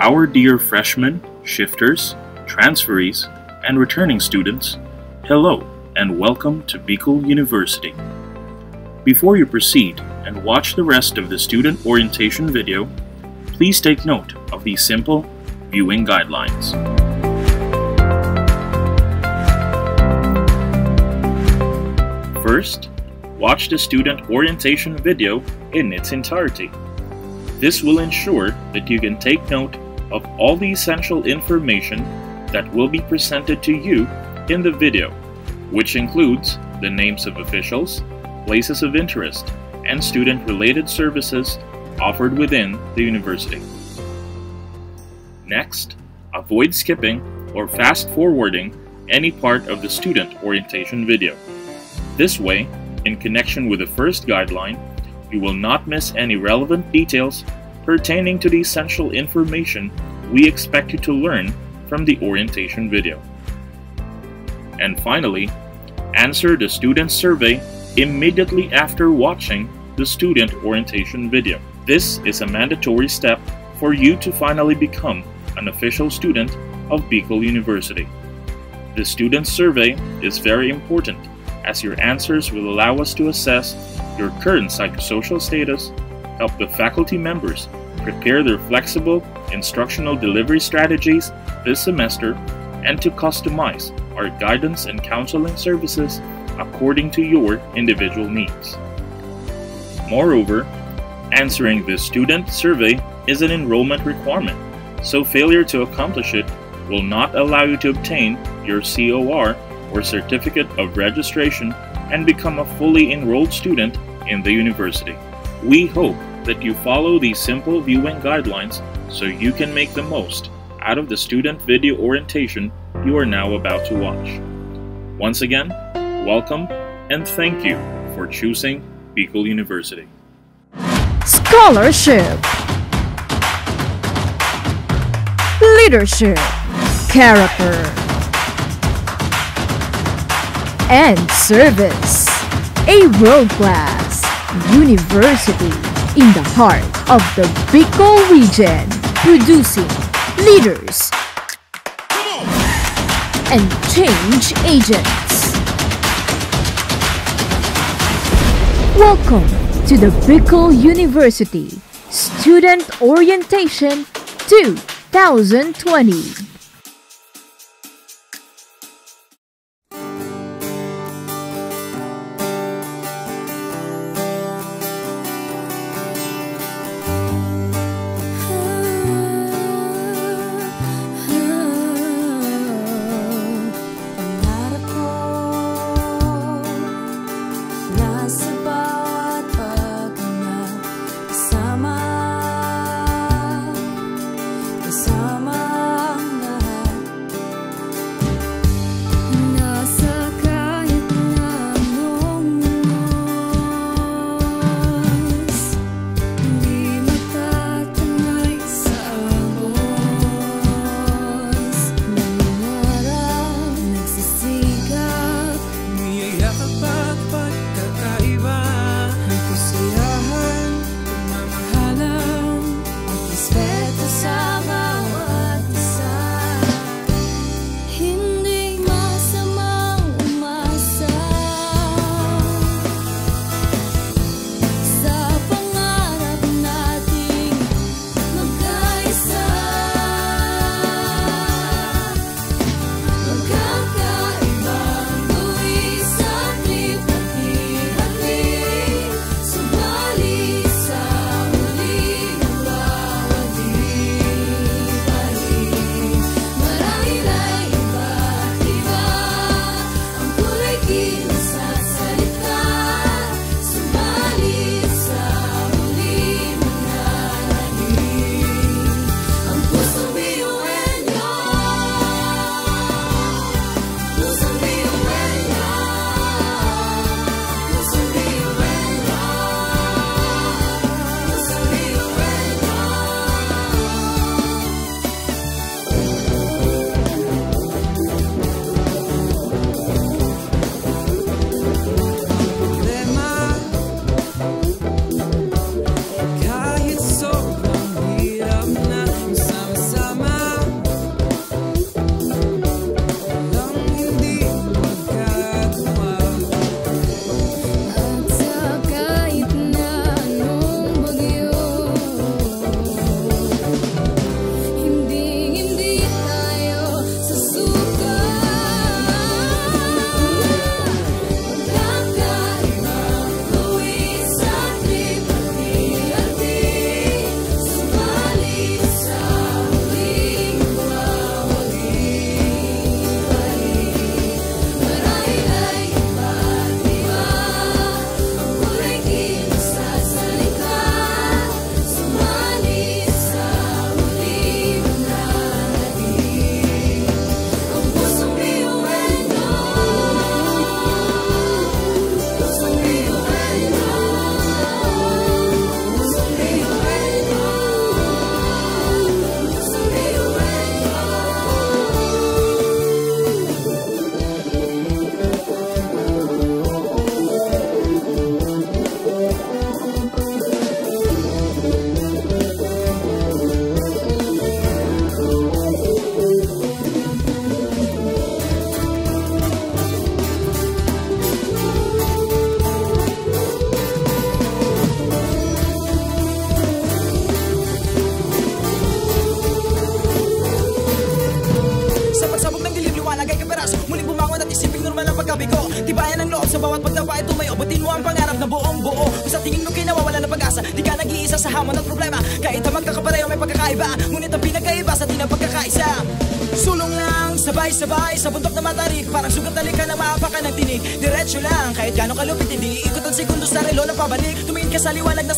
Our dear freshmen, shifters, transferees, and returning students, hello and welcome to Bicol University. Before you proceed and watch the rest of the student orientation video, please take note of these simple viewing guidelines. First, watch the student orientation video in its entirety. This will ensure that you can take note of all the essential information that will be presented to you in the video, which includes the names of officials, places of interest, and student-related services offered within the university. Next, avoid skipping or fast-forwarding any part of the student orientation video. This way, in connection with the first guideline, you will not miss any relevant details pertaining to the essential information we expect you to learn from the orientation video. And finally, answer the student survey immediately after watching the student orientation video. This is a mandatory step for you to finally become an official student of Bicol University. The student survey is very important as your answers will allow us to assess your current psychosocial status, help the faculty members prepare their flexible instructional delivery strategies this semester, and to customize our guidance and counseling services according to your individual needs. Moreover, answering this student survey is an enrollment requirement, so failure to accomplish it will not allow you to obtain your COR or Certificate of Registration and become a fully enrolled student in the university. We hope that you follow these simple viewing guidelines so you can make the most out of the student video orientation you are now about to watch. Once again, welcome and thank you for choosing Bicol University. Scholarship Leadership Character and Service A world-class university in the heart of the Bicol region producing leaders and change agents. Welcome to the Bicol University Student Orientation 2020.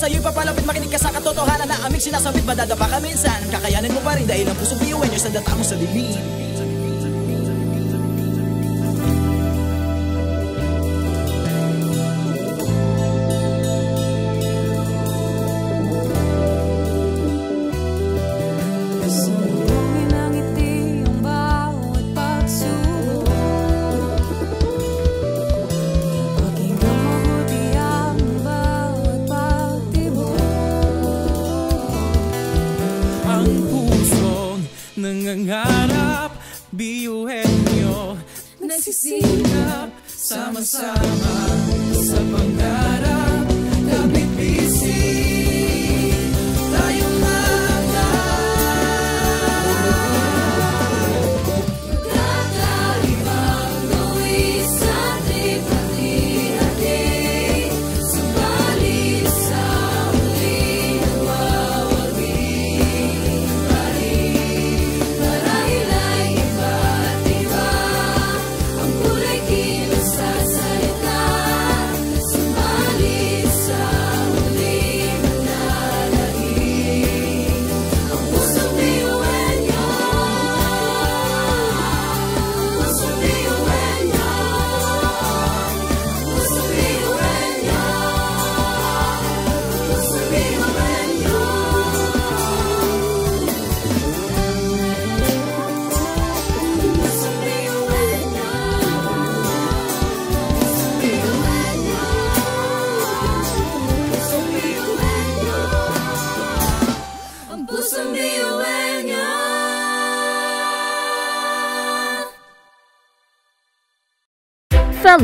Sa'yo'y papalapit Makinig ka sa katotohanan na aming sinasabit. Madadapa ka minsan, kakayanin mo pa rin Dahil ang pusong biyuin nyo sa data mo sa dilim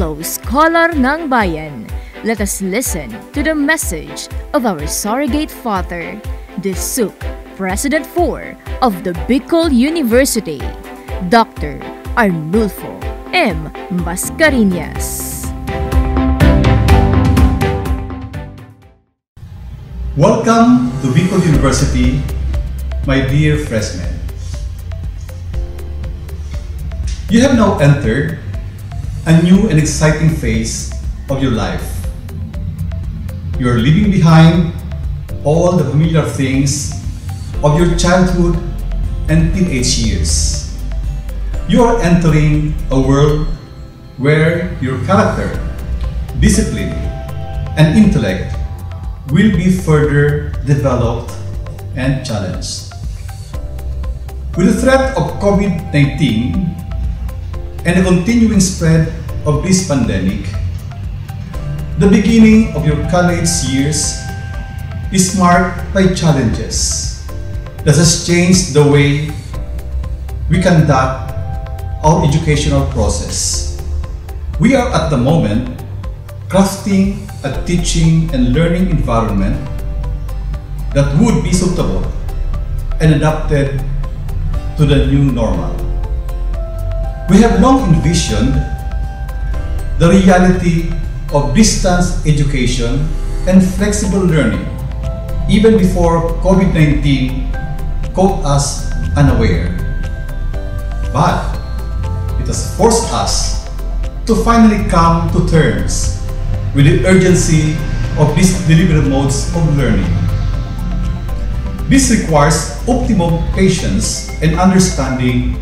Fellow Scholar ng Bayan, let us listen to the message of our surrogate father, the SUC President 4 of the Bicol University, Dr. Arnulfo M. Mascareñas. Welcome to Bicol University, my dear freshmen. You have now entered a new and exciting phase of your life. You are leaving behind all the familiar things of your childhood and teenage years. You are entering a world where your character, discipline, and intellect will be further developed and challenged. With the threat of COVID 19 and the continuing spread of this pandemic, the beginning of your college years is marked by challenges that has changed the way we conduct our educational process. We are at the moment crafting a teaching and learning environment that would be suitable and adapted to the new normal. We have long envisioned the reality of distance education and flexible learning even before COVID 19 caught us unaware. But it has forced us to finally come to terms with the urgency of these deliberate modes of learning. This requires optimum patience and understanding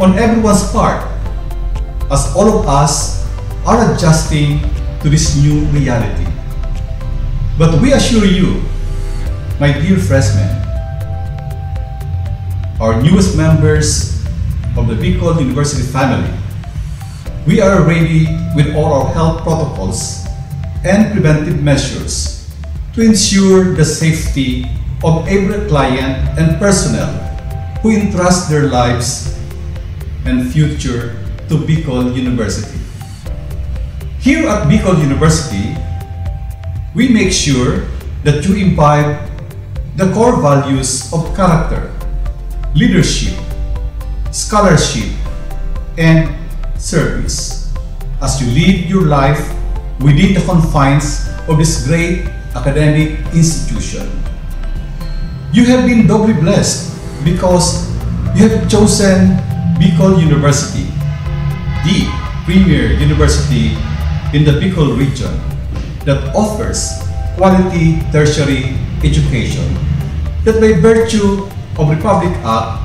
on everyone's part as all of us are adjusting to this new reality. But we assure you, my dear freshmen, our newest members of the Bicol University family, we are ready with all our health protocols and preventive measures to ensure the safety of every client and personnel who entrust their lives and future to Bicol University. Here at Bicol University, we make sure that you imbibe the core values of character, leadership, scholarship, and service as you live your life within the confines of this great academic institution. You have been doubly blessed because you have chosen Bicol University, the premier university in the Bicol region that offers quality tertiary education that by virtue of Republic Act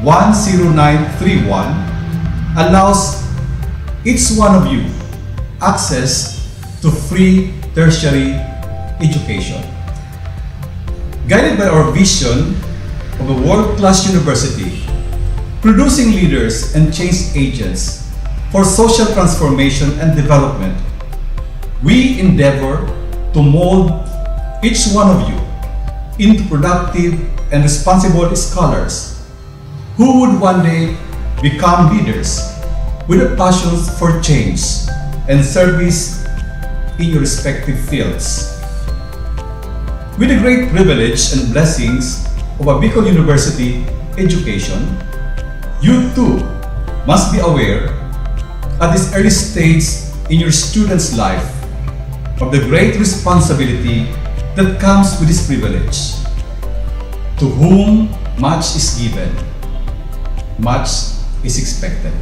10931 allows each one of you access to free tertiary education. Guided by our vision of a world-class university, producing leaders and change agents for social transformation and development, we endeavor to mold each one of you into productive and responsible scholars who would one day become leaders with a passion for change and service in your respective fields. With the great privilege and blessings of a Bicol University education, you too must be aware at this early stage in your student's life of the great responsibility that comes with this privilege. To whom much is given, much is expected.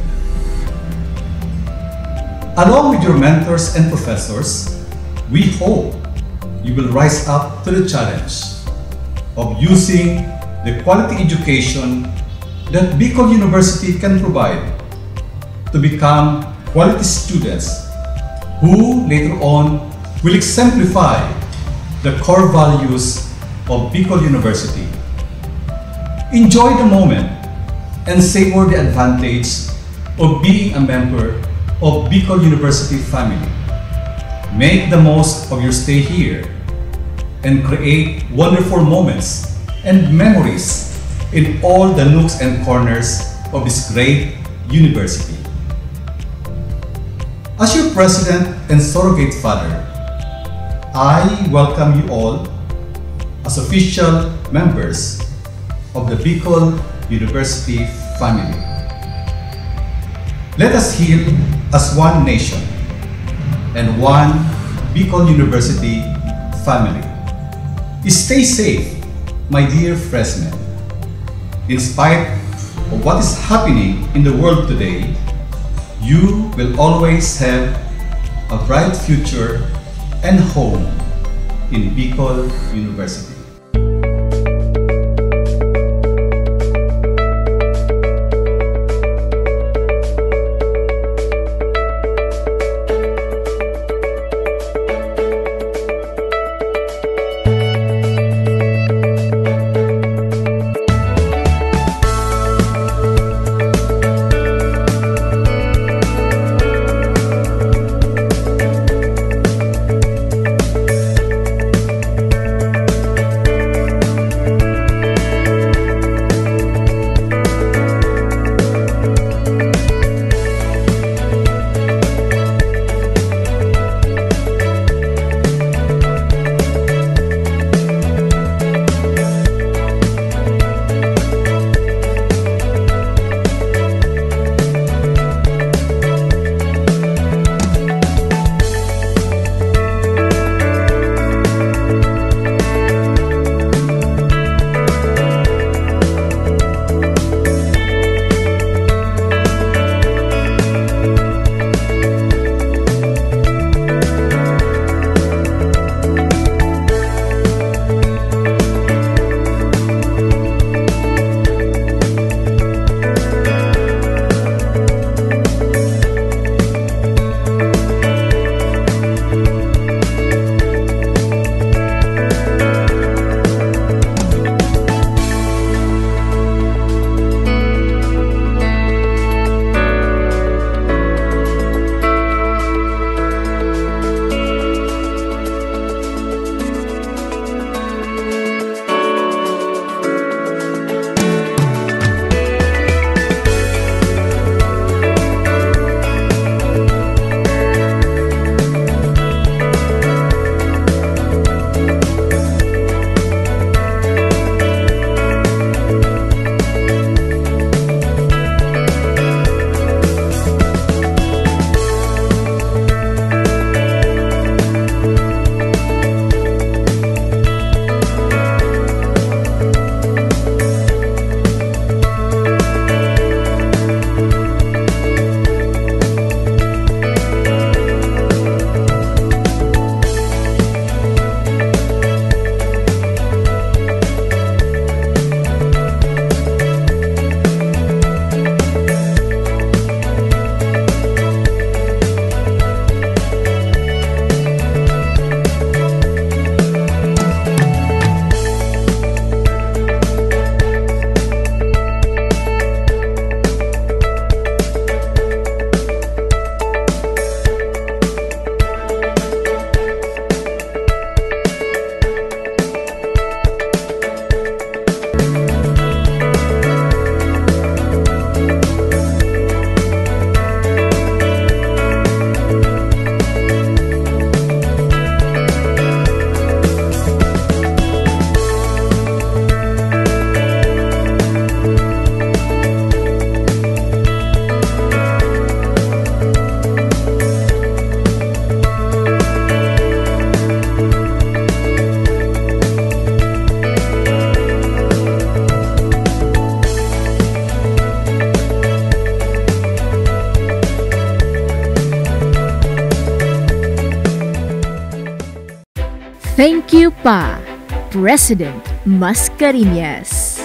Along with your mentors and professors, we hope you will rise up to the challenge of using the quality education that Bicol University can provide to become quality students who later on will exemplify the core values of Bicol University. Enjoy the moment and savor the advantage of being a member of Bicol University family. Make the most of your stay here and create wonderful moments and memories in all the nooks and corners of this great university. As your president and surrogate father, I welcome you all as official members of the Bicol University family. Let us heal as one nation and one Bicol University family. Stay safe, my dear freshmen. In spite of what is happening in the world today, you will always have a bright future and home in Bicol University. Pa, President Mascareñas.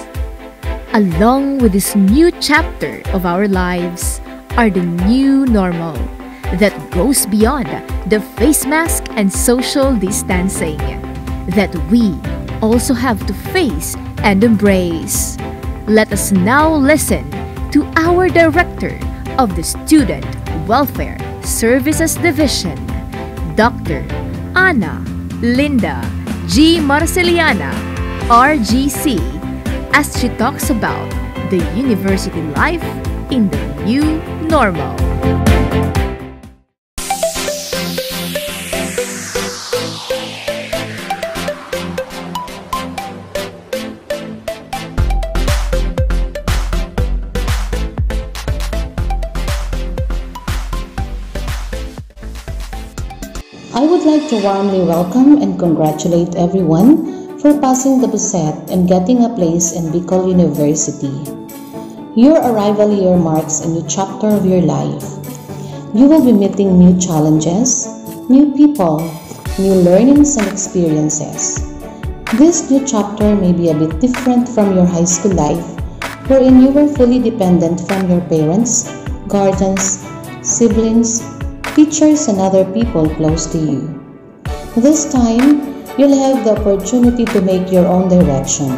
Along with this new chapter of our lives are the new normal that goes beyond the face mask and social distancing that we also have to face and embrace. Let us now listen to our Director of the Student Welfare Services Division, Dr. Ana Linda G. Marceliana, RGC, as she talks about the university life in the new normal. Would like to warmly welcome and congratulate everyone for passing the BUCET and getting a place in Bicol University. Your arrival here marks a new chapter of your life. You will be meeting new challenges, new people, new learnings and experiences. This new chapter may be a bit different from your high school life, wherein you were fully dependent from your parents, guardians, siblings, teachers, and other people close to you. This time, you'll have the opportunity to make your own direction.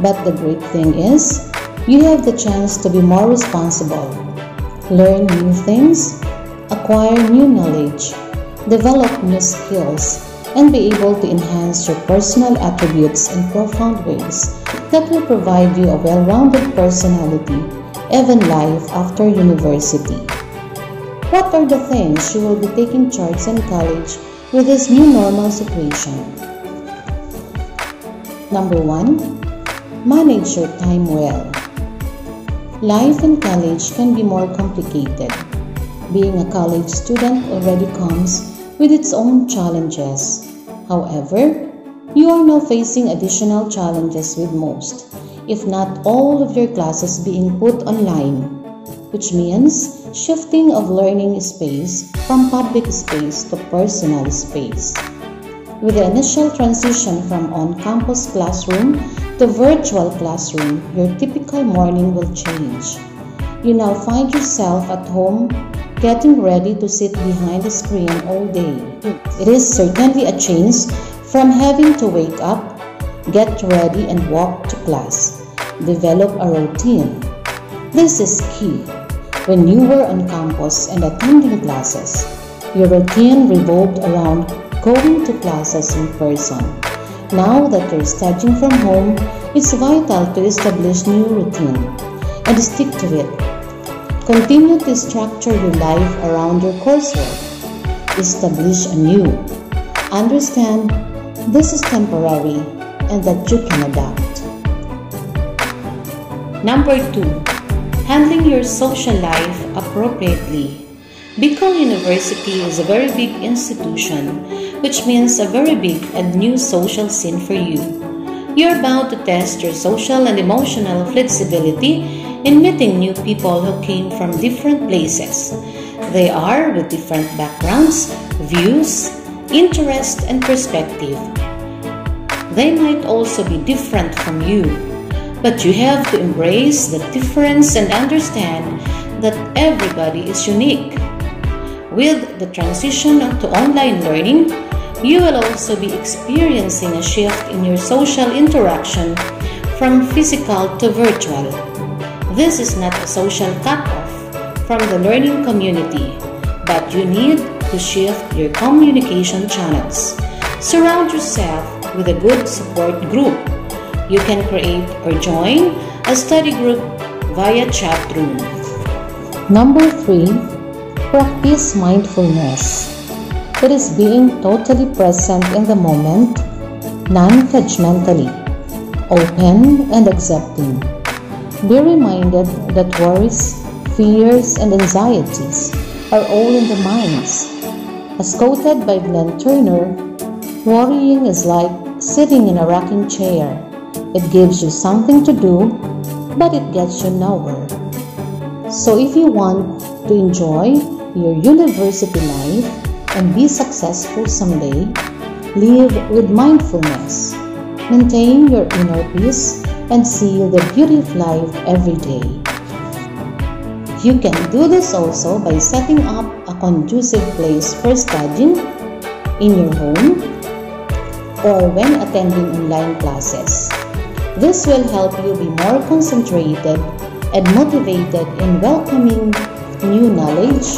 But the great thing is, you have the chance to be more responsible, learn new things, acquire new knowledge, develop new skills, and be able to enhance your personal attributes in profound ways that will provide you a well rounded personality, even life after university. What are the things you will be taking charge in college with this new normal situation? Number one, manage your time well. Life in college can be more complicated. Being a college student already comes with its own challenges. However, you are now facing additional challenges with most, if not all of your classes being put online, which means shifting of learning space from public space to personal space. With the initial transition from on-campus classroom to virtual classroom, your typical morning will change. You now find yourself at home getting ready to sit behind the screen all day. It is certainly a change from having to wake up, get ready and walk to class. Develop a routine. This is key. When you were on campus and attending classes, your routine revolved around going to classes in person. Now that you're studying from home, it's vital to establish new routine and stick to it. Continue to structure your life around your coursework. Establish a new. Understand this is temporary and that you can adapt. Number two, handling your social life appropriately. Bicol University is a very big institution, which means a very big and new social scene for you. You're bound to test your social and emotional flexibility in meeting new people who came from different places. They are with different backgrounds, views, interest, and perspective. They might also be different from you, but you have to embrace the difference and understand that everybody is unique. With the transition to online learning, you will also be experiencing a shift in your social interaction from physical to virtual. This is not a social cutoff from the learning community, but you need to shift your communication channels. Surround yourself with a good support group. You can create or join a study group via chat room. Number three, practice mindfulness. It is being totally present in the moment, non judgmentally, open and accepting. Be reminded that worries, fears, and anxieties are all in the minds. As quoted by Glenn Turner, worrying is like sitting in a rocking chair. It gives you something to do, but it gets you nowhere. So if you want to enjoy your university life and be successful someday, Live with mindfulness. Maintain your inner peace and see the beauty of life every day. You can do this also by setting up a conducive place for studying in your home or when attending online classes. This will help you be more concentrated and motivated in welcoming new knowledge.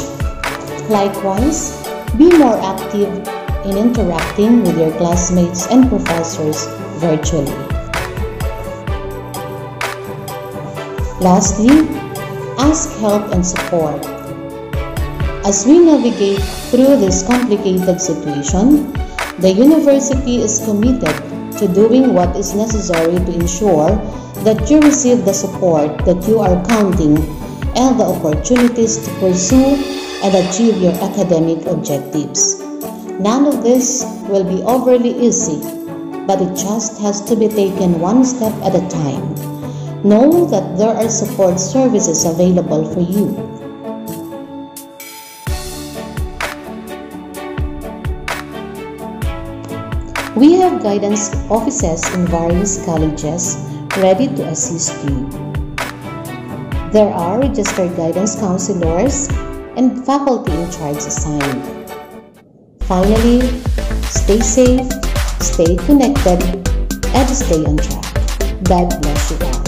Likewise, be more active in interacting with your classmates and professors virtually. Lastly, ask help and support. As we navigate through this complicated situation, the university is committed to doing what is necessary to ensure that you receive the support that you are counting and the opportunities to pursue and achieve your academic objectives. None of this will be overly easy, but it just has to be taken one step at a time. Know that there are support services available for you. We have guidance offices in various colleges ready to assist you. There are registered guidance counselors and faculty in charge assigned. Finally, stay safe, stay connected, and stay on track. God bless you all.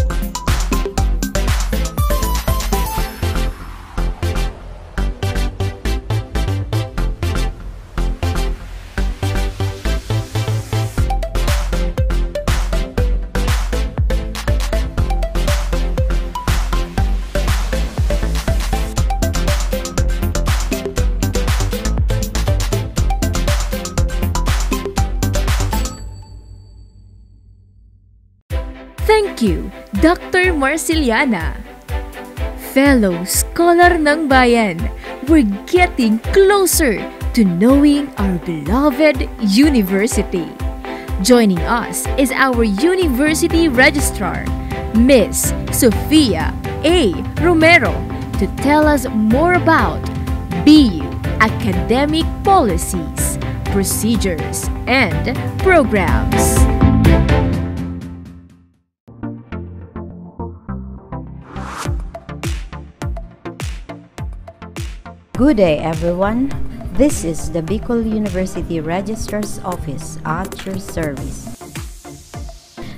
Dr. Fellow scholar ng bayan, we're getting closer to knowing our beloved university. Joining us is our university registrar, Miss Sofia A. Romero, to tell us more about BU academic policies, procedures, and programs. Good day, everyone. This is the Bicol University Registrar's Office at your service.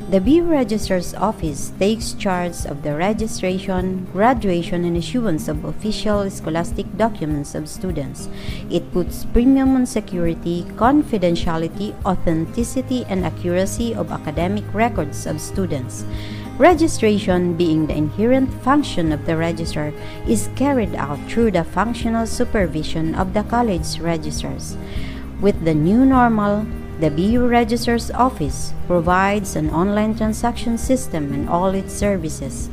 The BU Registrar's Office takes charge of the registration, graduation, and issuance of official scholastic documents of students. It puts premium on security, confidentiality, authenticity, and accuracy of academic records of students. Registration, being the inherent function of the registrar, is carried out through the functional supervision of the college registrars. With the new normal, the BU Registrar's Office provides an online transaction system and all its services.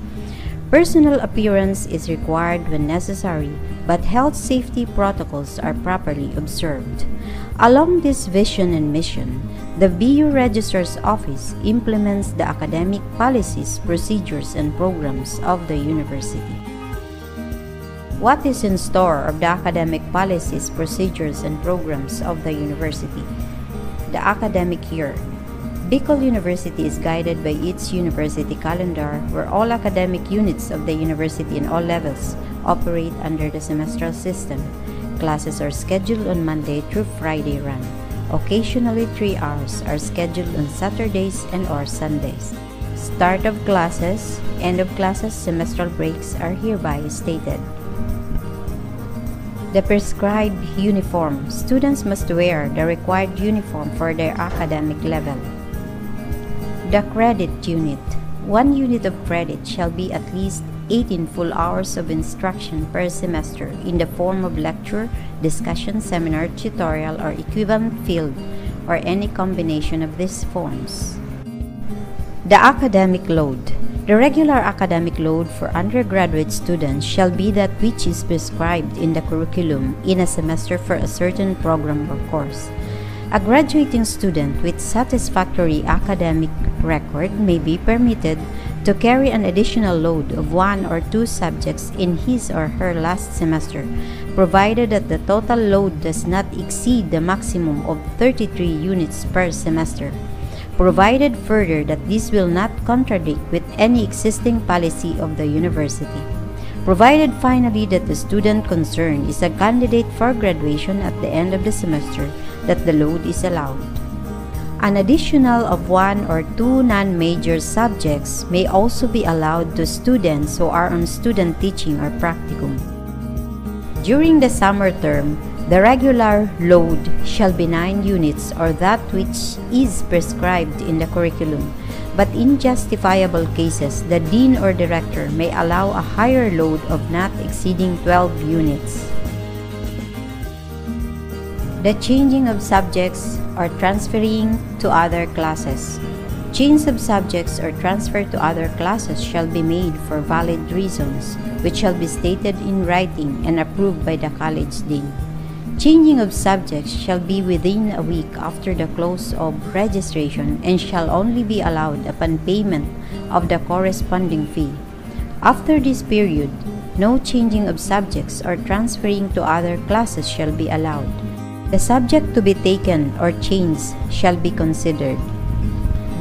Personal appearance is required when necessary, but health safety protocols are properly observed. Along this vision and mission, the BU Registrar's Office implements the academic policies, procedures, and programs of the university. What is in store of the academic policies, procedures, and programs of the university? The academic year. Bicol University is guided by its university calendar where all academic units of the university in all levels operate under the semestral system. Classes are scheduled on Monday through Friday run. Occasionally, three hours are scheduled on Saturdays and or Sundays. Start of classes, end of classes, semestral breaks are hereby stated. The prescribed uniform. Students must wear the required uniform for their academic level. The credit unit. One unit of credit shall be at least 18 full hours of instruction per semester in the form of lecture, discussion, seminar, tutorial, or equivalent field, or any combination of these forms. The academic load. The regular academic load for undergraduate students shall be that which is prescribed in the curriculum in a semester for a certain program or course. A graduating student with satisfactory academic record may be permitted to carry an additional load of one or two subjects in his or her last semester, provided that the total load does not exceed the maximum of 33 units per semester. Provided further that this will not contradict with any existing policy of the university. Provided finally that the student concerned is a candidate for graduation at the end of the semester, that the load is allowed. An additional of one or two non-major subjects may also be allowed to students who are on student teaching or practicum. During the summer term, the regular load shall be 9 units or that which is prescribed in the curriculum, but in justifiable cases, the dean or director may allow a higher load of not exceeding 12 units. The changing of subjects or transferring to other classes. Change of subjects or transfer to other classes shall be made for valid reasons, which shall be stated in writing and approved by the college dean. Changing of subjects shall be within a week after the close of registration and shall only be allowed upon payment of the corresponding fee. After this period, no changing of subjects or transferring to other classes shall be allowed. The subject to be taken or changed shall be considered.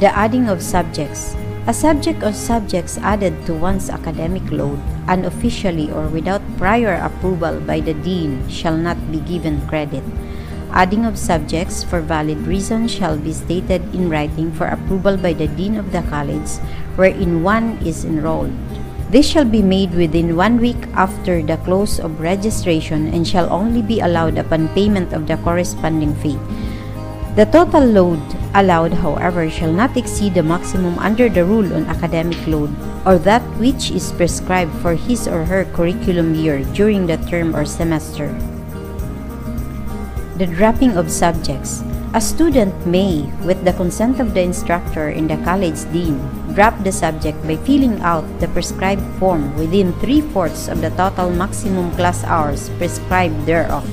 The adding of subjects. A subject or subjects added to one's academic load unofficially or without prior approval by the dean shall not be given credit. Adding of subjects for valid reason shall be stated in writing for approval by the dean of the college wherein one is enrolled. This shall be made within one week after the close of registration and shall only be allowed upon payment of the corresponding fee. The total load allowed, however, shall not exceed the maximum under the rule on academic load or that which is prescribed for his or her curriculum year during the term or semester. The dropping of subjects. A student may, with the consent of the instructor and the college dean, drop the subject by filling out the prescribed form within three-fourths of the total maximum class hours prescribed thereof.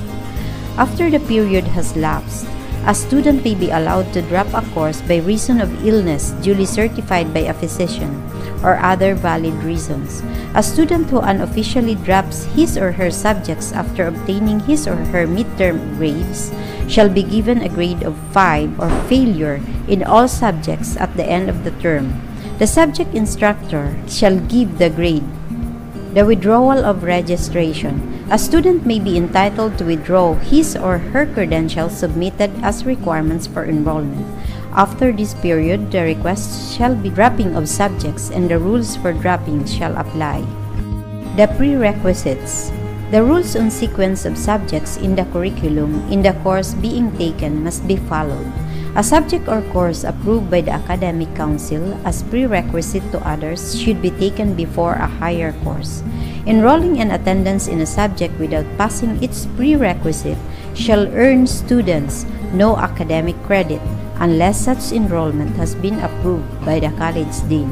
After the period has lapsed, a student may be allowed to drop a course by reason of illness duly certified by a physician or other valid reasons. A student who unofficially drops his or her subjects after obtaining his or her midterm grades shall be given a grade of 5 or failure in all subjects at the end of the term. The subject instructor shall give the grade. The withdrawal of registration. A student may be entitled to withdraw his or her credentials submitted as requirements for enrollment. After this period, the request shall be dropping of subjects and the rules for dropping shall apply. The prerequisites. The rules on sequence of subjects in the curriculum in the course being taken must be followed. A subject or course approved by the Academic Council as prerequisite to others should be taken before a higher course. Enrolling an attendance in a subject without passing its prerequisite shall earn students no academic credit unless such enrollment has been approved by the college dean.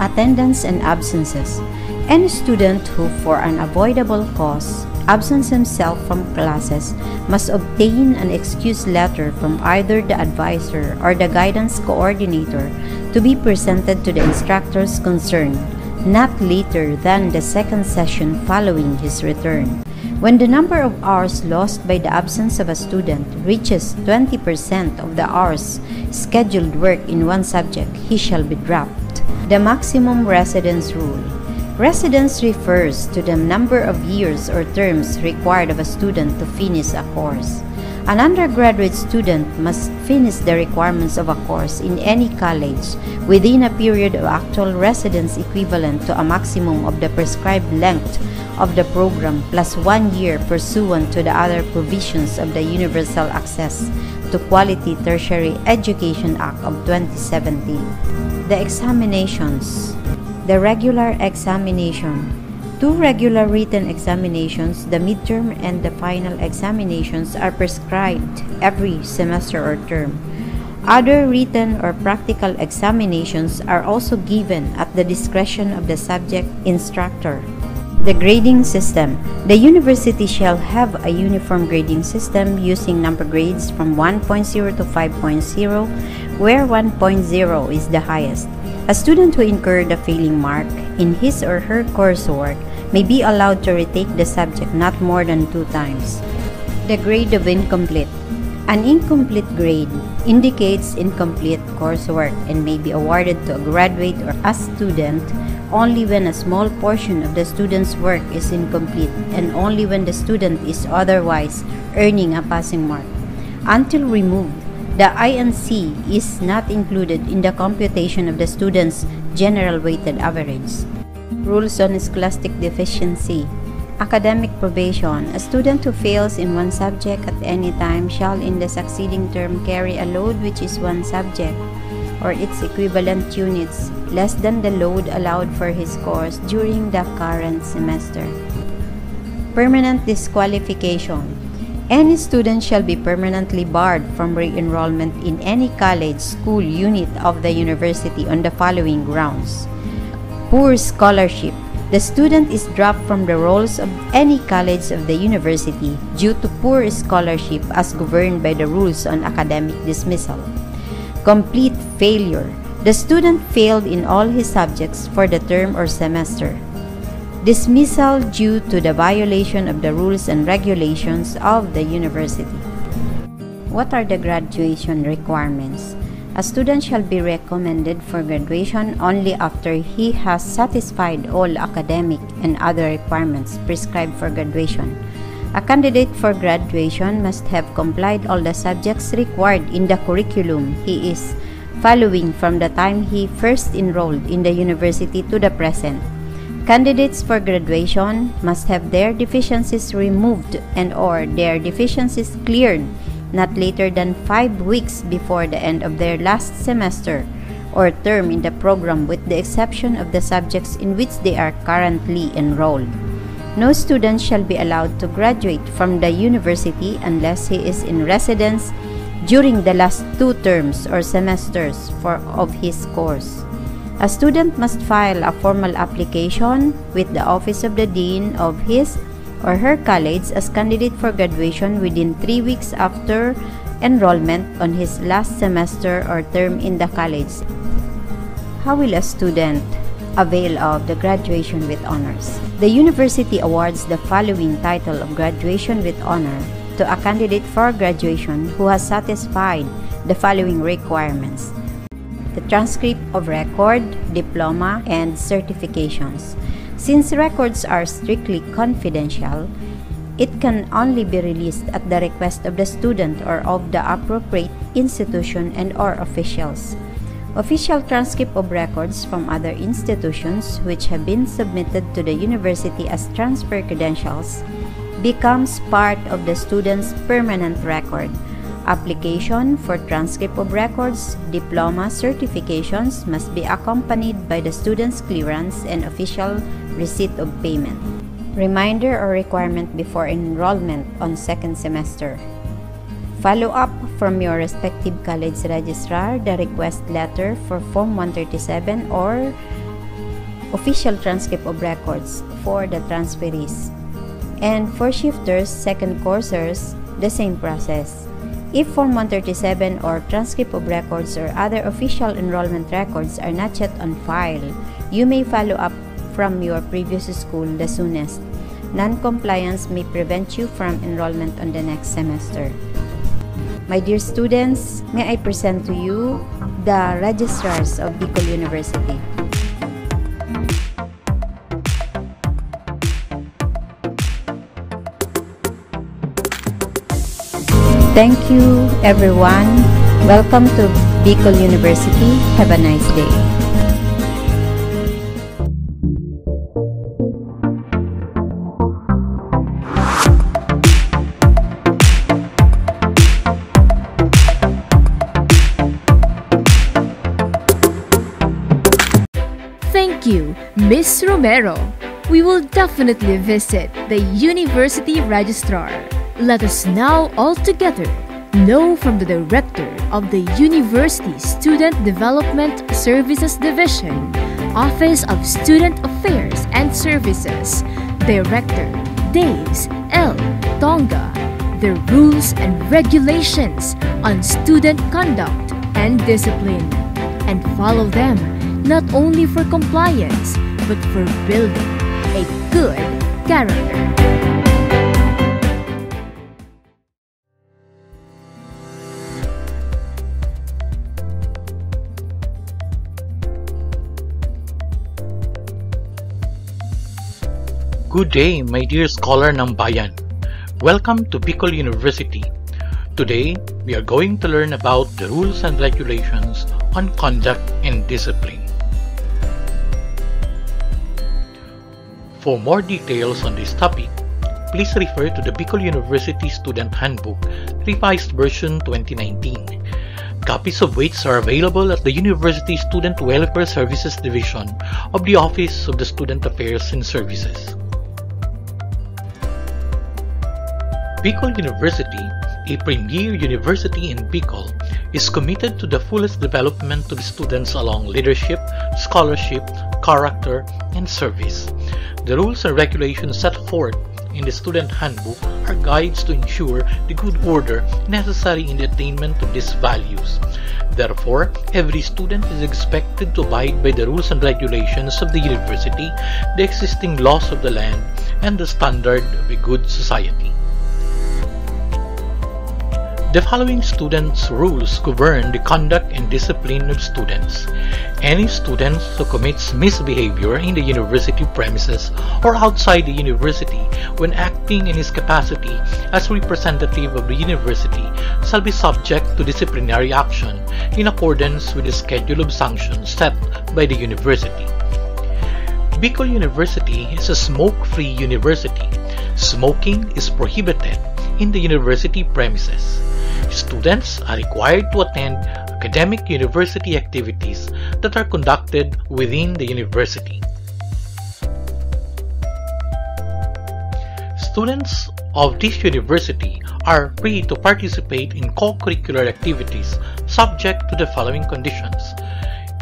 Attendance and absences. Any student who, for an avoidable cause, absents himself from classes must obtain an excuse letter from either the advisor or the guidance coordinator to be presented to the instructors concerned not later than the second session following his return. When the number of hours lost by the absence of a student reaches 20% of the hours scheduled work in one subject, he shall be dropped. The maximum residence rule. Residence refers to the number of years or terms required of a student to finish a course. An undergraduate student must finish the requirements of a course in any college within a period of actual residence equivalent to a maximum of the prescribed length of the program plus one year pursuant to the other provisions of the Universal Access to Quality Tertiary Education Act of 2017. The examinations. The regular examination. Two regular written examinations, the midterm and the final examinations, are prescribed every semester or term. Other written or practical examinations are also given at the discretion of the subject instructor. The grading system. The university shall have a uniform grading system using number grades from 1.0 to 5.0, where 1.0 is the highest. A student who incurred a failing mark in his or her coursework may be allowed to retake the subject not more than two times. The grade of incomplete. An incomplete grade indicates incomplete coursework and may be awarded to a graduate or a student only when a small portion of the student's work is incomplete and only when the student is otherwise earning a passing mark. Until removed, the INC is not included in the computation of the student's general weighted average. Rules on scholastic deficiency. Academic probation. A student who fails in one subject at any time shall in the succeeding term carry a load which is one subject or its equivalent units less than the load allowed for his course during the current semester. Permanent disqualification. Any student shall be permanently barred from re-enrollment in any college, school, unit of the university on the following grounds. Poor scholarship. The student is dropped from the rolls of any college of the university due to poor scholarship as governed by the rules on academic dismissal. Complete failure. The student failed in all his subjects for the term or semester. Dismissal due to the violation of the rules and regulations of the university. What are the graduation requirements? A student shall be recommended for graduation only after he has satisfied all academic and other requirements prescribed for graduation. A candidate for graduation must have complied all the subjects required in the curriculum he is following from the time he first enrolled in the university to the present. Candidates for graduation must have their deficiencies removed and or their deficiencies cleared not later than 5 weeks before the end of their last semester or term in the program with the exception of the subjects in which they are currently enrolled. No student shall be allowed to graduate from the university unless he is in residence during the last two terms or semesters for, of his course. A student must file a formal application with the office of the dean of his or her college as candidate for graduation within three weeks after enrollment on his last semester or term in the college. How will a student avail of the graduation with honors? The university awards the following title of graduation with honor to a candidate for graduation who has satisfied the following requirements the transcript of record, diploma, and certifications. Since records are strictly confidential, it can only be released at the request of the student or of the appropriate institution and or officials. Official transcript of records from other institutions which have been submitted to the university as transfer credentials becomes part of the student's permanent record. Application for transcript of records, diploma certifications must be accompanied by the student's clearance and official receipt of payment. Reminder or requirement before enrollment on second semester. Follow up from your respective college registrar the request letter for Form 137 or official transcript of records for the transferees. And for shifters, second coursers, the same process. If Form 137 or transcript of records or other official enrollment records are not yet on file, you may follow up from your previous school the soonest. Non-compliance may prevent you from enrollment on the next semester. My dear students, may I present to you the registrars of Bicol University. Thank you, everyone. Welcome to Bicol University. Have a nice day. Thank you, Miss Romero. We will definitely visit the University Registrar. Let us now all together know from the Director of the University Student Development Services Division, Office of Student Affairs and Services, Director Daves L. Tonga, the rules and regulations on student conduct and discipline, and follow them not only for compliance, but for building a good character. Good day, my dear scholar ng bayan. Welcome to Bicol University. Today, we are going to learn about the rules and regulations on conduct and discipline. For more details on this topic, please refer to the Bicol University Student Handbook, revised version 2019. Copies of which are available at the University Student Welfare Services Division of the Office of the Student Affairs and Services. Bicol University, a premier university in Bicol, is committed to the fullest development of the students along leadership, scholarship, character, and service. The rules and regulations set forth in the student handbook are guides to ensure the good order necessary in the attainment of these values. Therefore, every student is expected to abide by the rules and regulations of the university, the existing laws of the land, and the standard of a good society. The following students' rules govern the conduct and discipline of students. Any student who commits misbehavior in the university premises or outside the university when acting in his capacity as representative of the university shall be subject to disciplinary action in accordance with the schedule of sanctions set by the university. Bicol University is a smoke-free university. Smoking is prohibited in the university premises. Students are required to attend academic university activities that are conducted within the university. Students of this university are free to participate in co-curricular activities subject to the following conditions.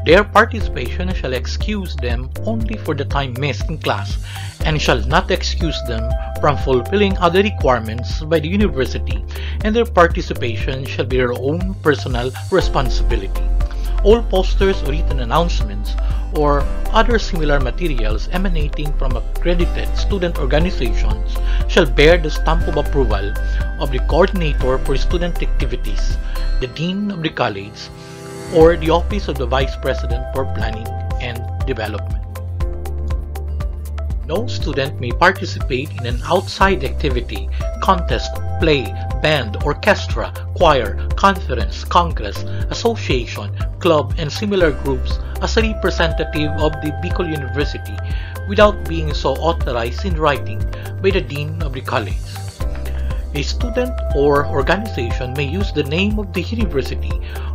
Their participation shall excuse them only for the time missed in class and shall not excuse them from fulfilling other requirements by the university and their participation shall be their own personal responsibility. All posters written announcements or other similar materials emanating from accredited student organizations shall bear the stamp of approval of the coordinator for student activities, the dean of the college, or the office of the vice president for planning and development. No student may participate in an outside activity, contest, play, band, orchestra, choir, conference, congress, association, club, and similar groups as a representative of the Bicol University without being so authorized in writing by the dean of the college. A student or organization may use the name of the university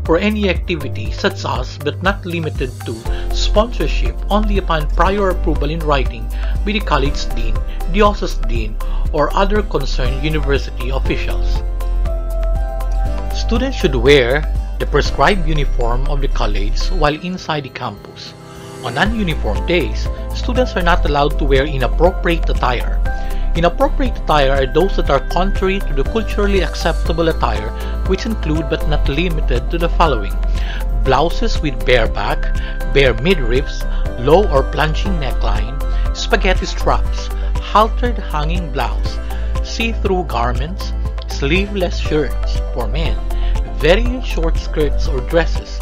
for any activity such as but not limited to sponsorship only upon prior approval in writing by the college dean, OSAS dean, or other concerned university officials. Students should wear the prescribed uniform of the college while inside the campus. On non-uniform days, students are not allowed to wear inappropriate attire. Inappropriate attire are those that are contrary to the culturally acceptable attire, which include but not limited to the following blouses with bare back, bare midriffs, low or plunging neckline, spaghetti straps, haltered hanging blouse, see-through garments, sleeveless shirts for men, very short skirts or dresses,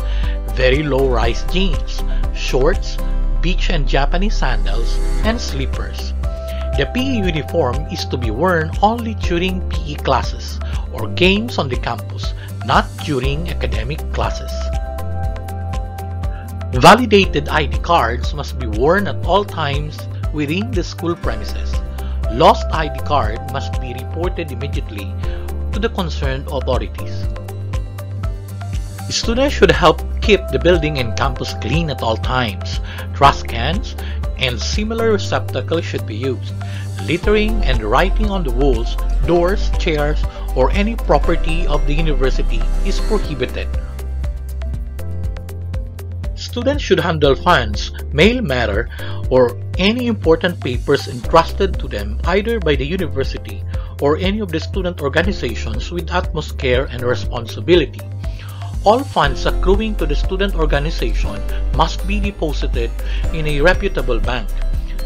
very low-rise jeans, shorts, beach and Japanese sandals, and slippers. The PE uniform is to be worn only during PE classes or games on the campus, not during academic classes. Validated ID cards must be worn at all times within the school premises. Lost ID card must be reported immediately to the concerned authorities. Students should help keep the building and campus clean at all times. Trash cans and similar receptacles should be used. Littering and writing on the walls, doors, chairs, or any property of the university is prohibited. Students should handle funds, mail matter, or any important papers entrusted to them either by the university or any of the student organizations with utmost care and responsibility. All funds accruing to the student organization must be deposited in a reputable bank.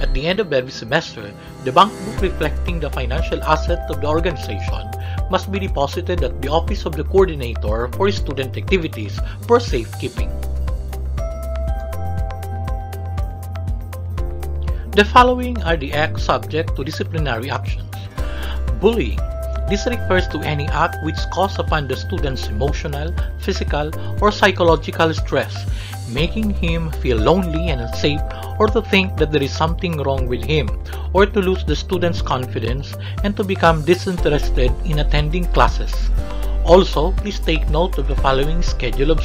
At the end of every semester, the bank book reflecting the financial asset of the organization must be deposited at the office of the coordinator for student activities for safekeeping. The following are the acts subject to disciplinary actions. Bullying. This refers to any act which causes upon the student's emotional, physical, or psychological stress, making him feel lonely and unsafe or to think that there is something wrong with him, or to lose the student's confidence and to become disinterested in attending classes. Also, please take note of the following schedule of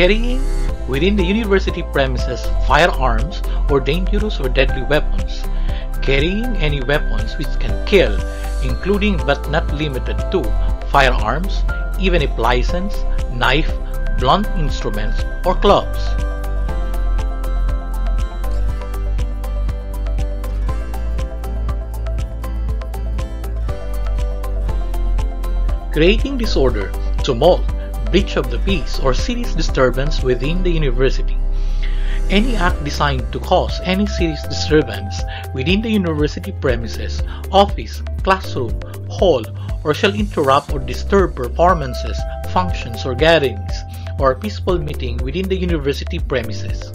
Carrying within the university premises firearms or dangerous or deadly weapons. Carrying any weapons which can kill, including but not limited to firearms, even if licensed, knife, blunt instruments, or clubs. Creating disorder, tumult, breach of the peace, or serious disturbance within the university. Any act designed to cause any serious disturbance within the university premises, office, classroom, hall, or shall interrupt or disturb performances, functions, or gatherings, or a peaceful meeting within the university premises.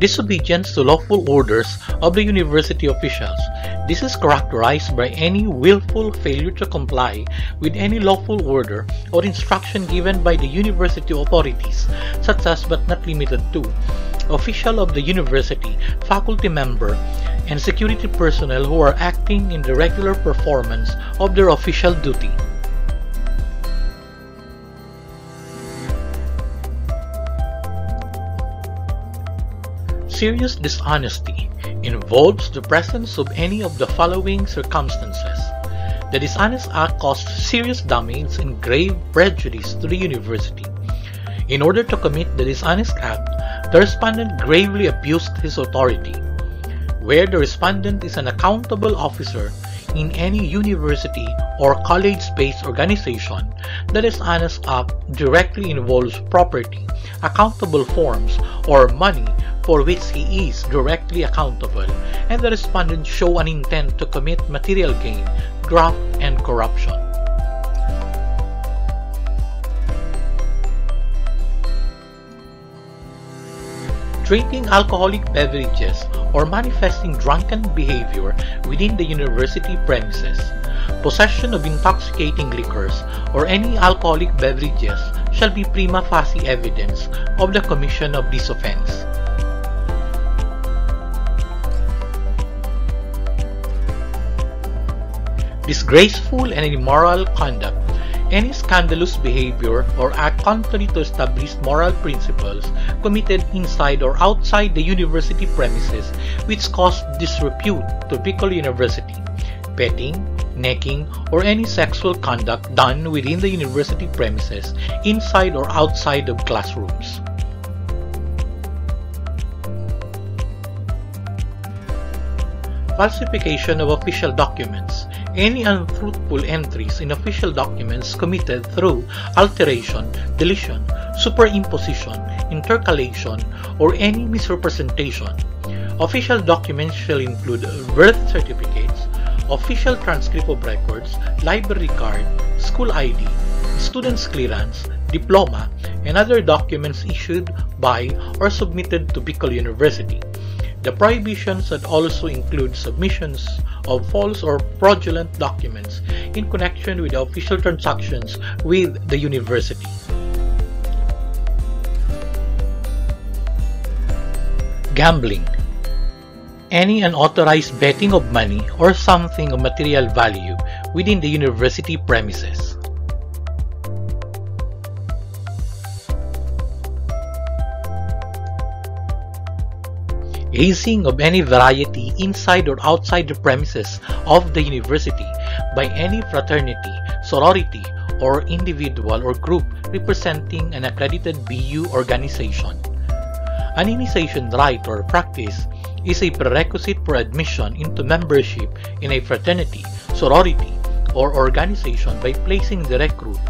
Disobedience to lawful orders of the university officials. This is characterized by any willful failure to comply with any lawful order or instruction given by the university authorities, such as but not limited to official of the university, faculty member, and security personnel who are acting in the regular performance of their official duty. Serious dishonesty involves the presence of any of the following circumstances. The dishonest act caused serious damage and grave prejudice to the university. In order to commit the dishonest act, the respondent gravely abused his authority. Where the respondent is an accountable officer in any university or college-based organization, that is honest act directly involves property, accountable forms, or money for which he is directly accountable, and the respondent show an intent to commit material gain, graft, and corruption. Drinking alcoholic beverages or manifesting drunken behavior within the university premises, possession of intoxicating liquors or any alcoholic beverages shall be prima facie evidence of the commission of this offense. Disgraceful and immoral conduct any scandalous behavior or act contrary to established moral principles committed inside or outside the university premises which cause disrepute to Bicol University, petting, necking, or any sexual conduct done within the university premises inside or outside of classrooms. Falsification of official documents any unfruitful entries in official documents committed through alteration, deletion, superimposition, intercalation, or any misrepresentation. Official documents shall include birth certificates, official transcript of records, library card, school ID, student's clearance, diploma, and other documents issued by or submitted to Bicol University. The prohibitions that also include submissions of false or fraudulent documents in connection with the official transactions with the university. Gambling Any unauthorized betting of money or something of material value within the university premises. Hazing of any variety inside or outside the premises of the university by any fraternity, sorority, or individual or group representing an accredited BU organization. An initiation rite or practice is a prerequisite for admission into membership in a fraternity, sorority, or organization by placing the recruit,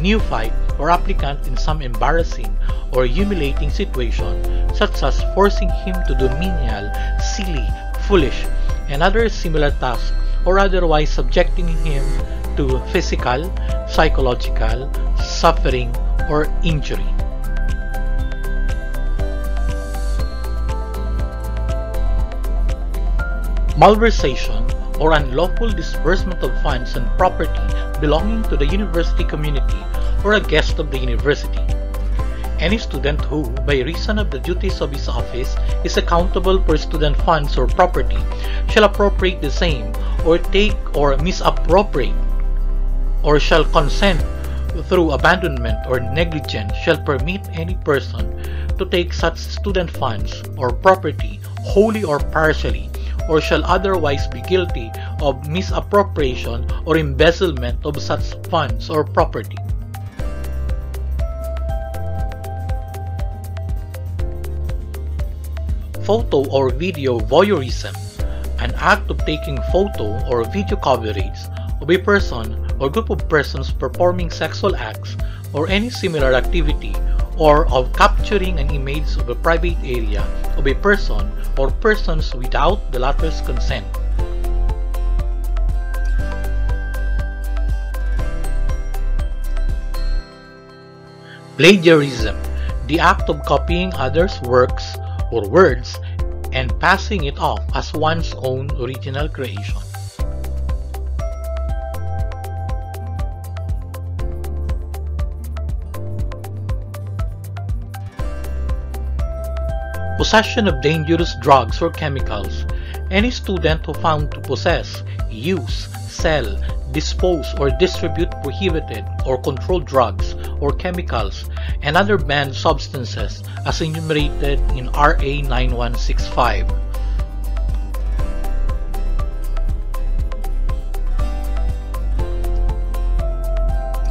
neophyte, or applicant in some embarrassing or humiliating situation, such as forcing him to do menial, silly, foolish, and other similar tasks, or otherwise subjecting him to physical, psychological, suffering, or injury. Malversation or unlawful disbursement of funds and property belonging to the university community or a guest of the university. Any student who, by reason of the duties of his office, is accountable for student funds or property shall appropriate the same or take or misappropriate or shall consent through abandonment or negligence shall permit any person to take such student funds or property wholly or partially or shall otherwise be guilty of misappropriation or embezzlement of such funds or property. Photo or video voyeurism, an act of taking photo or video coverage of a person or group of persons performing sexual acts or any similar activity or of capturing an image of a private area of a person or persons without the latter's consent. Plagiarism, the act of copying others' works or words and passing it off as one's own original creation. Possession of dangerous drugs or chemicals. Any student who found to possess, use, sell, dispose or distribute prohibited or controlled drugs or chemicals and other banned substances as enumerated in RA 9165.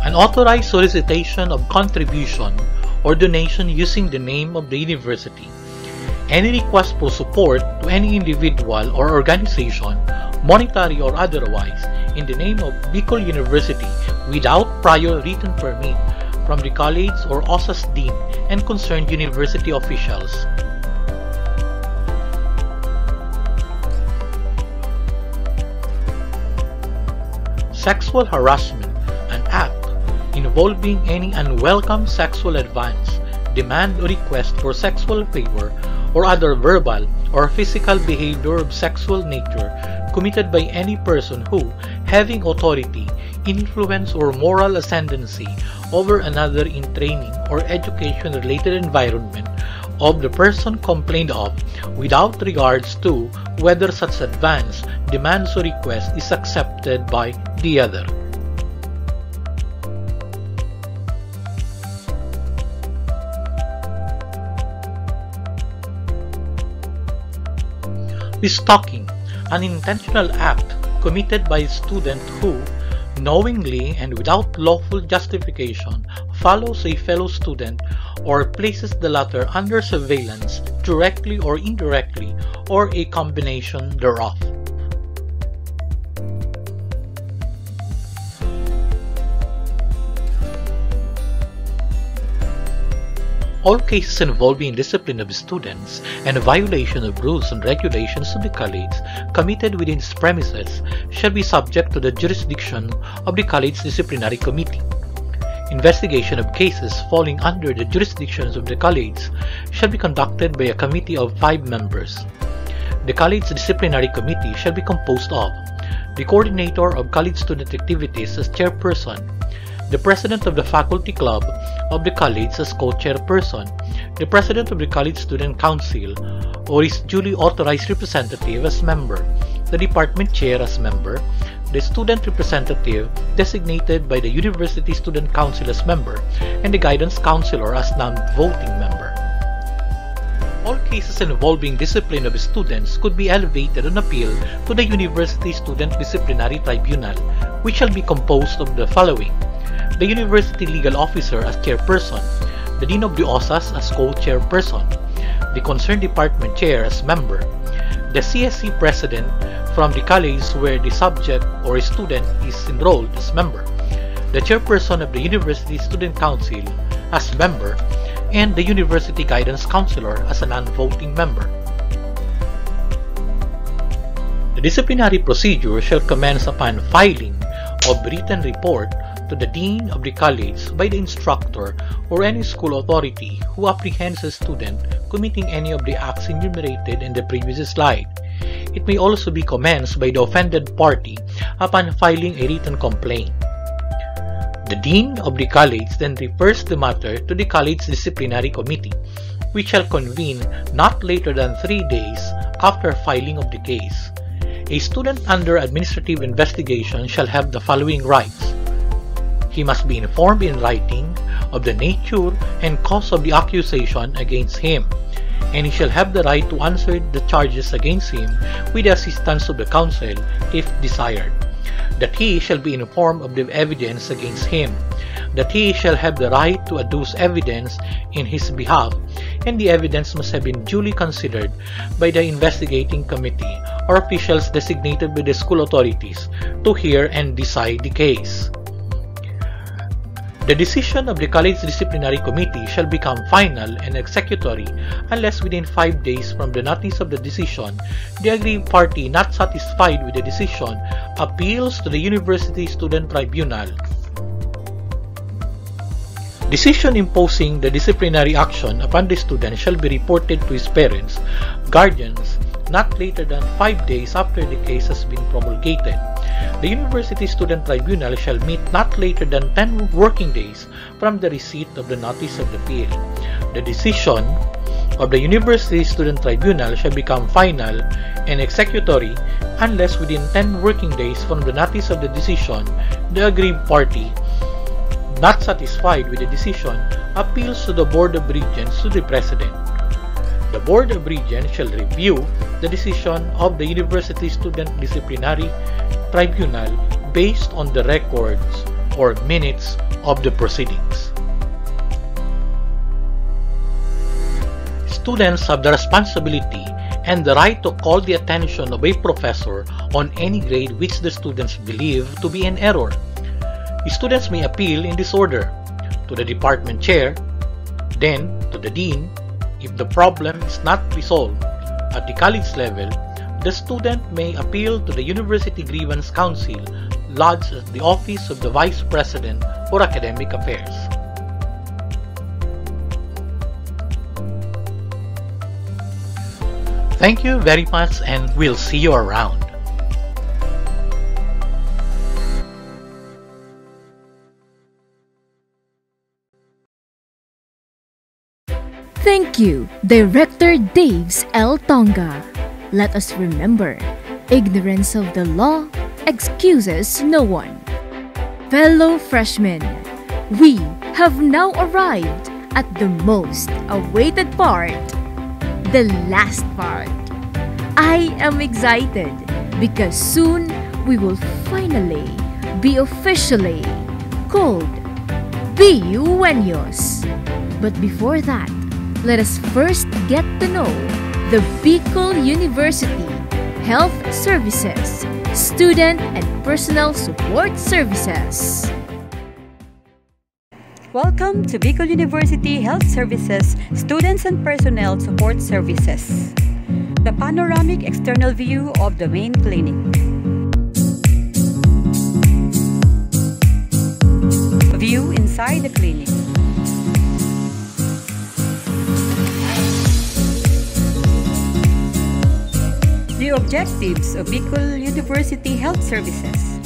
An authorized solicitation of contribution or donation using the name of the university. Any request for support to any individual or organization, monetary or otherwise, in the name of Bicol University without prior written permit from the college or OSAS dean and concerned university officials. Sexual harassment, an act involving any unwelcome sexual advance, demand or request for sexual favor or other verbal or physical behavior of sexual nature committed by any person who, having authority, influence, or moral ascendancy over another in training or education related environment of the person complained of without regards to whether such advance, demands, or request is accepted by the other. Stalking, an intentional act committed by a student who, knowingly and without lawful justification, follows a fellow student or places the latter under surveillance directly or indirectly or a combination thereof. All cases involving discipline of students and violation of rules and regulations of the college committed within its premises shall be subject to the jurisdiction of the college disciplinary committee. Investigation of cases falling under the jurisdictions of the college shall be conducted by a committee of five members. The college disciplinary committee shall be composed of the coordinator of college student activities as chairperson, the president of the faculty club of the college as co-chairperson, the president of the college student council or his duly authorized representative as member, the department chair as member, the student representative designated by the university student council as member, and the guidance counselor as non-voting member. All cases involving discipline of students could be elevated on appeal to the University Student Disciplinary Tribunal, which shall be composed of the following the University Legal Officer as chairperson, the Dean of the OSAS as co-chairperson, the concerned department chair as member, the CSC president from the college where the subject or student is enrolled as member, the chairperson of the University Student Council as member, and the University Guidance Counselor as a non-voting member. The disciplinary procedure shall commence upon filing of written report to the Dean of the College by the instructor or any school authority who apprehends a student committing any of the acts enumerated in the previous slide. It may also be commenced by the offended party upon filing a written complaint. The Dean of the College then refers the matter to the College Disciplinary Committee, which shall convene not later than three days after filing of the case. A student under administrative investigation shall have the following rights. He must be informed in writing of the nature and cause of the accusation against him, and he shall have the right to answer the charges against him with the assistance of the counsel if desired. That he shall be informed of the evidence against him, that he shall have the right to adduce evidence in his behalf, and the evidence must have been duly considered by the investigating committee or officials designated by the school authorities to hear and decide the case. The decision of the college disciplinary committee shall become final and executory unless within 5 days from the notice of the decision, the aggrieved party not satisfied with the decision appeals to the University Student Tribunal. Decision imposing the disciplinary action upon the student shall be reported to his parents, guardians, not later than 5 days after the case has been promulgated. The University Student Tribunal shall meet not later than 10 working days from the receipt of the notice of the appeal. The decision of the University Student Tribunal shall become final and executory unless within 10 working days from the notice of the decision, the aggrieved party not satisfied with the decision appeals to the Board of Regents to the President. The Board of Regents shall review the decision of the University Student Disciplinary Tribunal based on the records or minutes of the proceedings. Students have the responsibility and the right to call the attention of a professor on any grade which the students believe to be an error. Students may appeal in this order to the department chair, then to the dean. If the problem is not resolved at the college level, the student may appeal to the University Grievance Council lodged at the Office of the Vice President for Academic Affairs. Thank you very much and we'll see you around. Thank you, Director Daves L. Tonga. Let us remember, ignorance of the law excuses no one. Fellow freshmen, we have now arrived at the most awaited part, the last part. I am excited because soon we will finally be officially called BUenos. But before that, let us first get to know the Bicol University Health Services, Student and Personal Support Services. Welcome to Bicol University Health Services Students and Personnel Support Services. The panoramic external view of the main clinic. View inside the clinic. Objectives of Bicol University Health Services.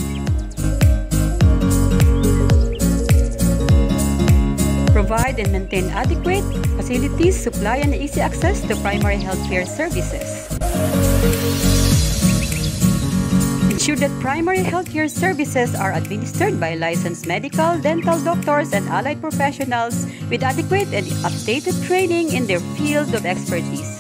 Provide and maintain adequate facilities, supply, and easy access to primary healthcare services. Ensure that primary healthcare services are administered by licensed medical, dental doctors, and allied professionals with adequate and updated training in their field of expertise.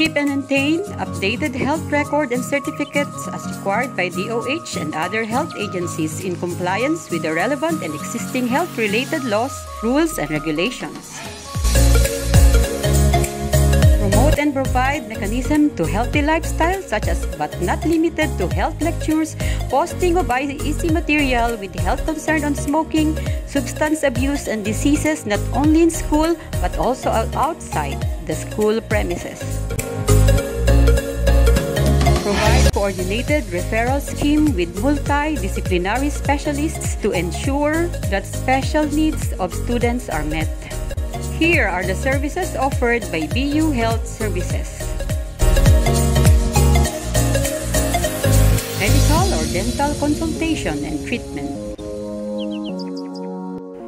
Keep and maintain updated health record and certificates as required by DOH and other health agencies in compliance with the relevant and existing health-related laws, rules, and regulations. Promote and provide mechanism to healthy lifestyle such as but not limited to health lectures, posting of IEC material with health concern on smoking, substance abuse and diseases not only in school but also outside the school premises. Coordinated referral scheme with multidisciplinary specialists to ensure that special needs of students are met. Here are the services offered by BU Health Services. Medical or dental consultation and treatment.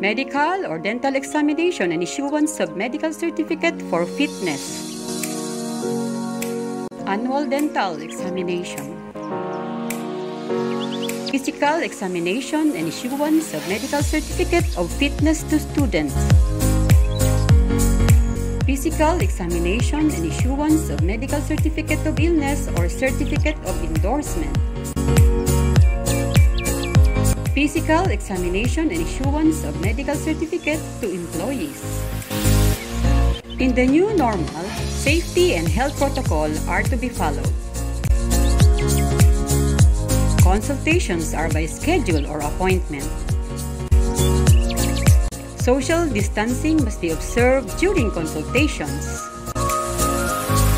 Medical or dental examination and issuance of medical certificate for fitness. Annual dental examination. Physical examination and issuance of medical certificate of fitness to students. Physical examination and issuance of medical certificate of illness or certificate of endorsement. Physical examination and issuance of medical certificate to employees. In the new normal, safety and health protocol are to be followed. Consultations are by schedule or appointment. Social distancing must be observed during consultations.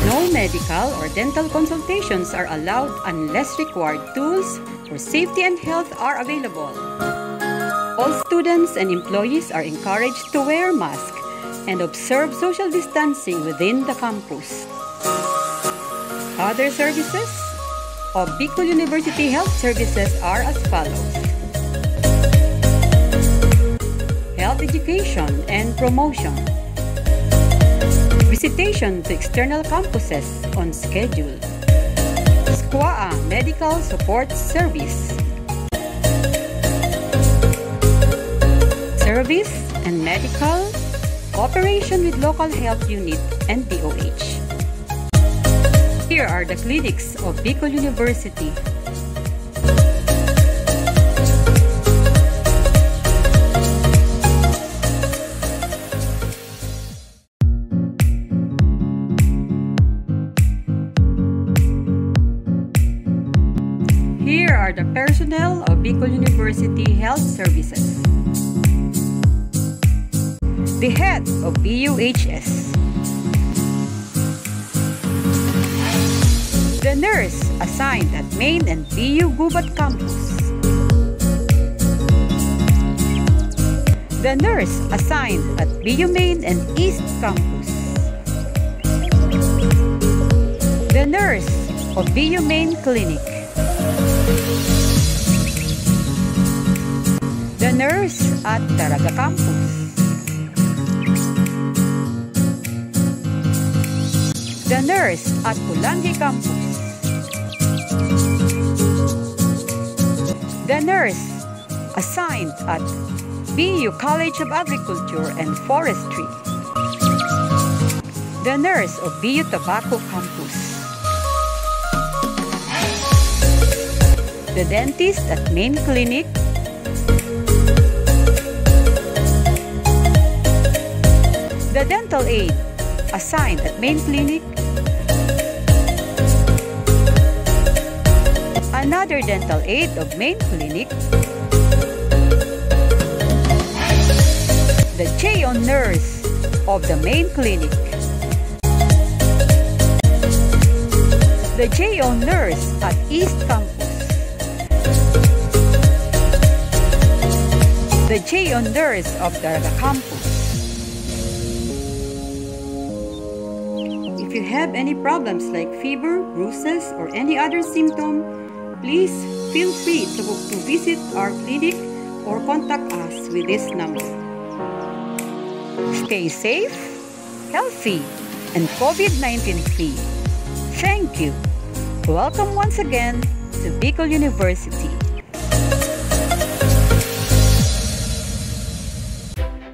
No medical or dental consultations are allowed unless required tools for safety and health are available. All students and employees are encouraged to wear masks and observe social distancing within the campus. Other services of Bicol University Health Services are as follows. Health education and promotion. Visitation to external campuses on schedule. SQUA Medical Support Service. Service and medical cooperation with local health unit and DOH. Here are the clinics of Bicol University. Here are the personnel of Bicol University Health Services. The head of BUHS. The nurse assigned at Main and BU Gubat campus. The nurse assigned at BU Main and East campus. The nurse of BU Main Clinic. The nurse at Daraga campus. The nurse at Polangui campus. The nurse assigned at BU College of Agriculture and Forestry. The nurse of BU Tabaco campus. The dentist at Main Clinic. The dental aide assigned at Main Clinic. Another dental aide of Main Clinic. The JO nurse of the Main Clinic. The JO nurse at East Campus. The JO nurse of Daraga Campus. If you have any problems like fever, bruises, or any other symptom, please feel free to, to visit our clinic or contact us with this number. Stay safe, healthy, and COVID-19 free. Thank you. Welcome once again to Bicol University.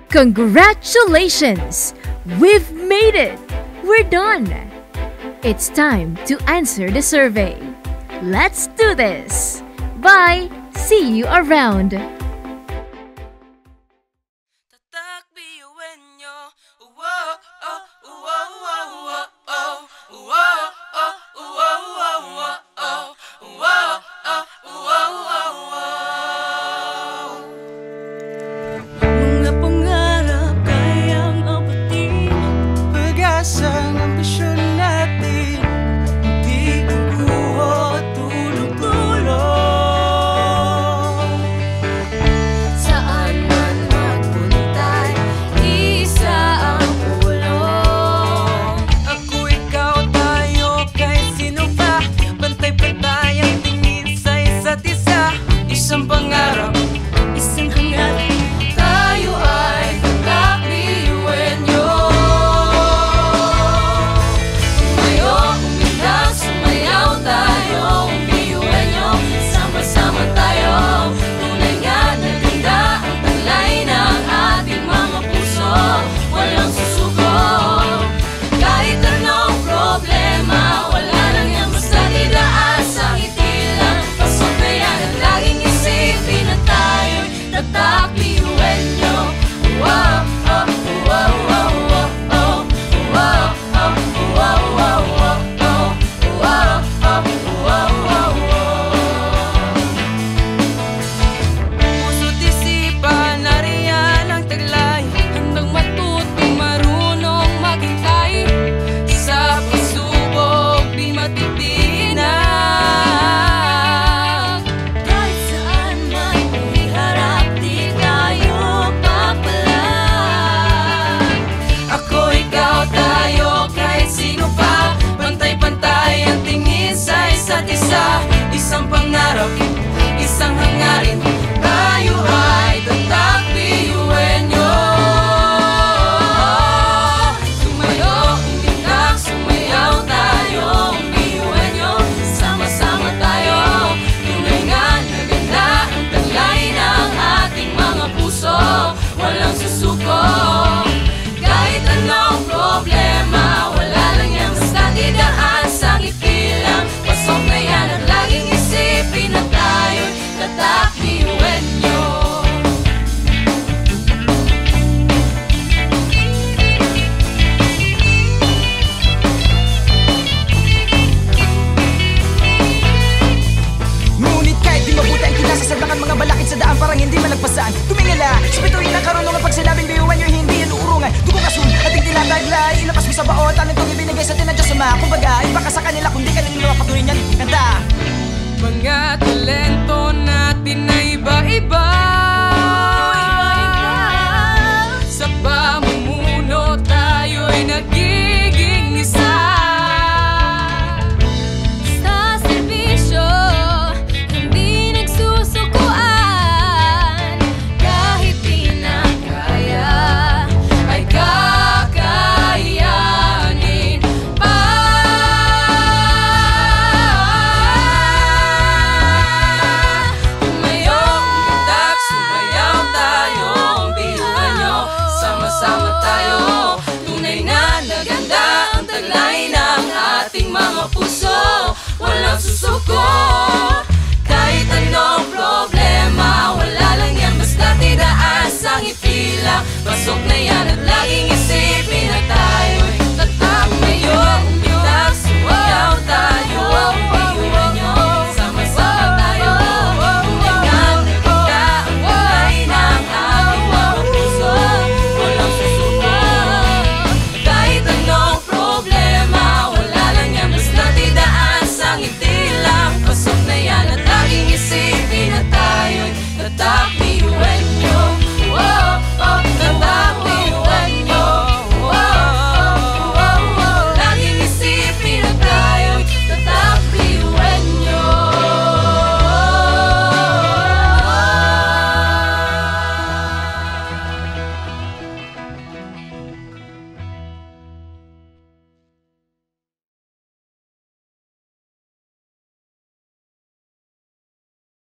Congratulations! We've made it! We're done! It's time to answer the survey. Let's do this! Bye! See you around!